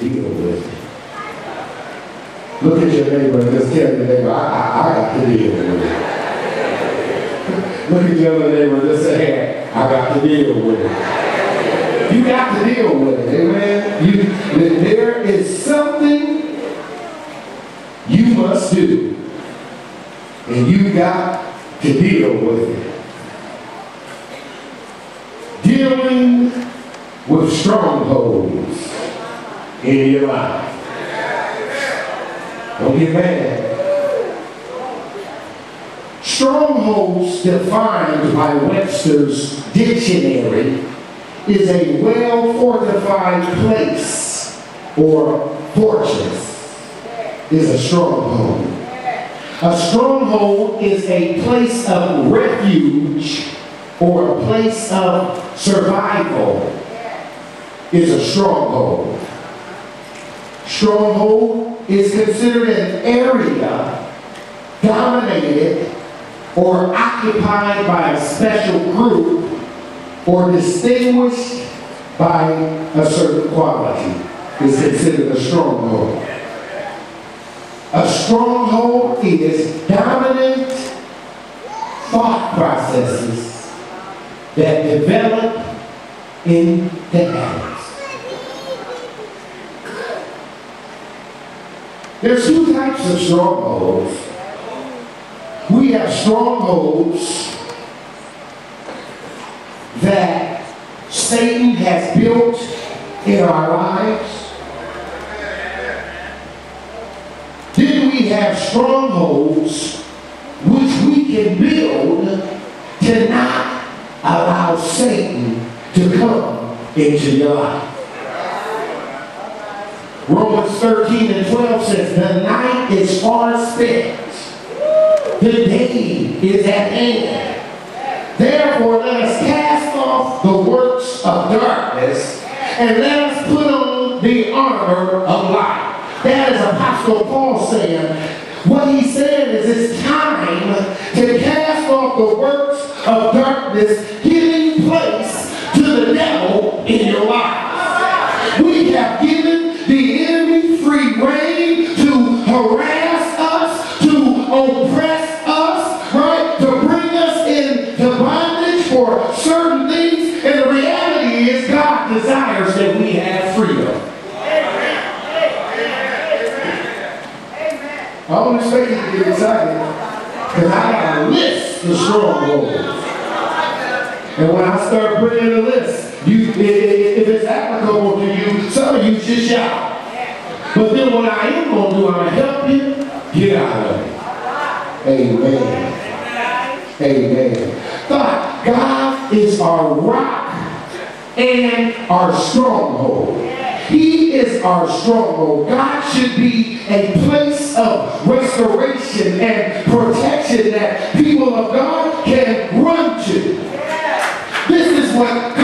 deal with. Look at your neighbor and just tell your neighbor, I, I, I got to deal with it. Look at your other neighbor and just say, I got to deal with it. You got to deal with it, amen? You, there is something you must do, and you got to deal with it. Dealing with strongholds in your life. Don't get mad. Strongholds defined by Webster's dictionary is a well-fortified place or fortress is a stronghold. A stronghold is a place of refuge or a place of survival is a stronghold. Stronghold is considered an area dominated or occupied by a special group or distinguished by a certain quality is considered a stronghold. A stronghold is dominant thought processes that develop in the habits. There's two types of strongholds. We have strongholds that Satan has built in our lives. Then we have strongholds which we can build to not allow Satan to come into your life. Romans 13 and 12 says, The night is far spent. The day is at hand. Therefore, let us cast off the works of darkness and let us put on the armor of light. That is Apostle Paul saying, what he's saying is it's time to cast off the works of darkness, giving place to the devil in your life. We have given the harass us, to oppress us, right? To bring us into bondage for certain things. And the reality is God desires that we have freedom. Amen. I don't expect you to get excited because I got a list of strongholds. And when I start in a list, you, if it's applicable to you, some of you should shout. But then what I am going to do, I'm going to help you get out of it. Amen. Amen. God, God is our rock and our stronghold. He is our stronghold. God should be a place of restoration and protection that people of God can run to. This is what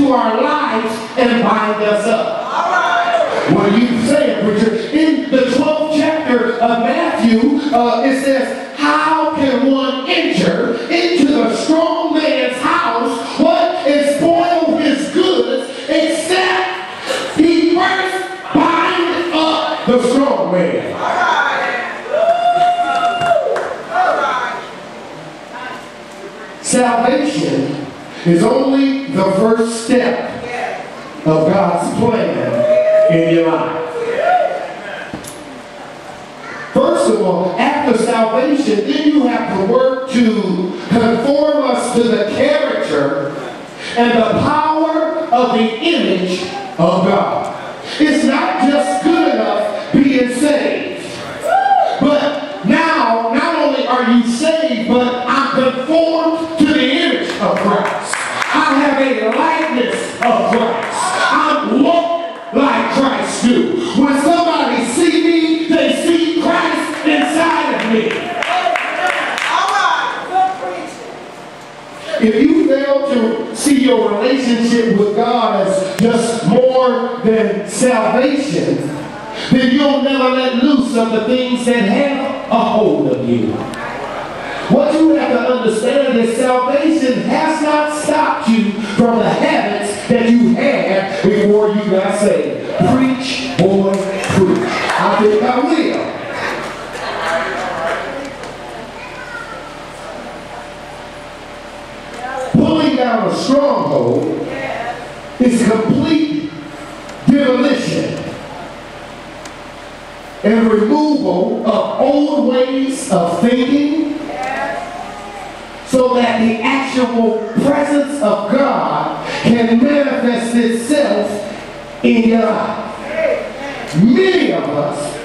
into our lives and bind us up. What are you saying, preacher? In the 12th chapter of Matthew, uh, it says, how can one enter into the strong man's house, what, and spoil his goods, except he first bind up the strong man. Salvation is only the first step of God's plan in your life. First of all, after salvation, then you have to work to conform us to the character and the power of the image of God. It's not If you fail to see your relationship with God as just more than salvation, then you'll never let loose of the things that have a hold of you. What you have to understand is salvation down a stronghold is complete demolition and removal of old ways of thinking so that the actual presence of God can manifest itself in your life. Many of us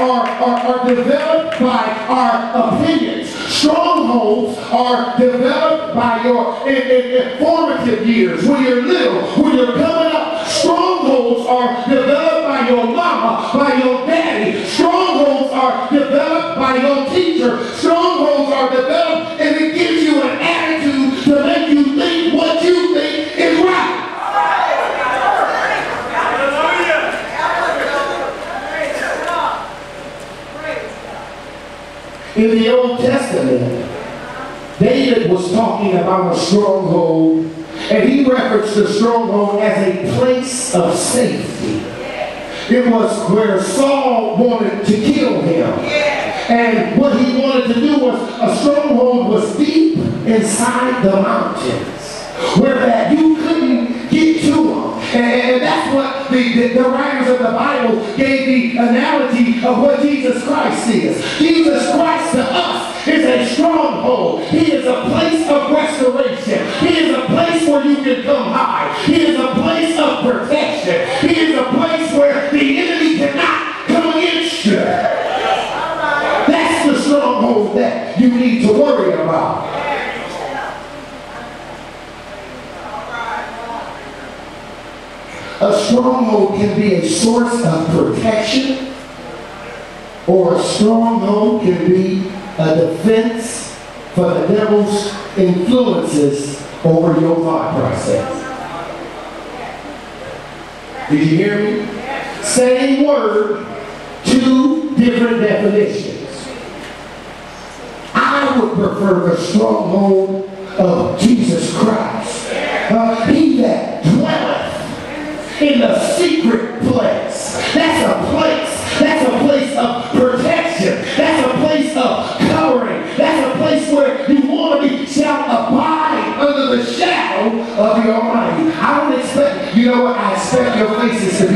are, are, are developed by our opinions. Strongholds are developed by your in, in, in formative years, when you're little, when you're coming up. Strongholds are developed by your mama, by your daddy. Strongholds are developed by your teacher. Strongholds talking about a stronghold, and he referenced the stronghold as a place of safety. It was where Saul wanted to kill him. And what he wanted to do was, a stronghold was deep inside the mountains, where that you couldn't get to them. And, that's what the, the, the writers of the Bible gave the analogy of what Jesus Christ is. Jesus Christ to us is a stronghold. He is a place where you can come high. He is a place of protection. He is a place where the enemy cannot come against you. That's the stronghold that you need to worry about. A stronghold can be a source of protection, or a stronghold can be a defense for the devil's influences over your thought process. Did you hear me? Same word, two different definitions. I would prefer the stronghold of Jesus Christ.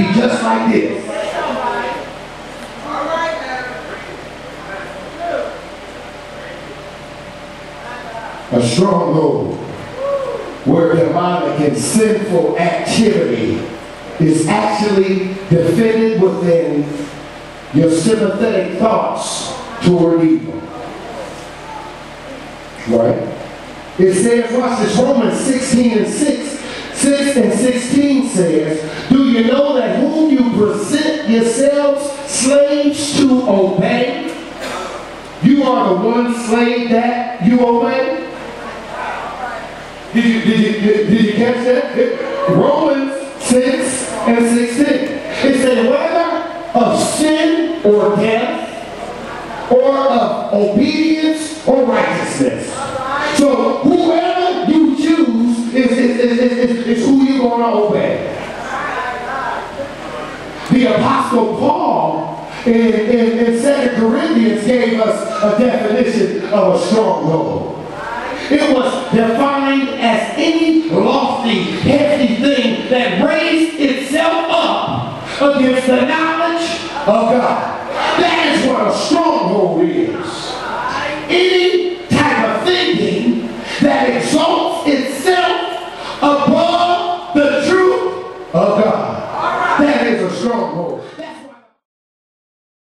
Be just like this. A stronghold where demonic and sinful activity is actually defended within your sympathetic thoughts toward evil. Right? It says, watch this, Romans 16 and 6. 6 and 16 says, Do you know that whom you present yourselves slaves to obey, you are the one slave that you obey? Did you, did you, did, did you catch that? Romans 6 and 16. It said, whether of sin or death, or of obedience or righteousness. So whoever to obey. The Apostle Paul in, in, in 2 Corinthians gave us a definition of a stronghold. It was defined as any lofty, hefty thing that raised itself up against the knowledge of God. That is what a stronghold is. Any